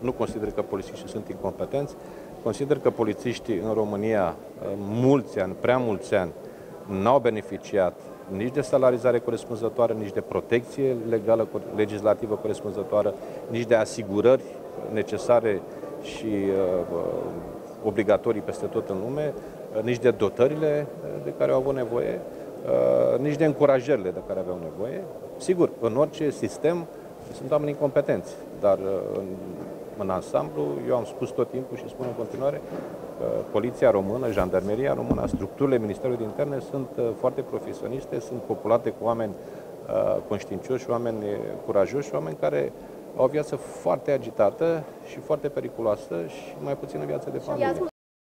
Nu consider că polițiștii sunt incompetenți. Consider că polițiștii în România, mulți ani, prea mulți ani, n-au beneficiat nici de salarizare corespunzătoare, nici de protecție legală, legislativă corespunzătoare, nici de asigurări necesare și uh, obligatorii peste tot în lume, uh, nici de dotările uh, de care au avut nevoie, uh, nici de încurajările de care aveau nevoie. Sigur, în orice sistem sunt oameni incompetenți, dar uh, în, în ansamblu, eu am spus tot timpul și spun în continuare, Poliția română, Jandarmeria română, structurile Ministerului de Interne sunt uh, foarte profesioniste, sunt populate cu oameni uh, conștiincioși, oameni curajoși, oameni care au o viață foarte agitată și foarte periculoasă și mai puțină viață de familie.